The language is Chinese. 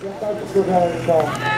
先倒几个看一下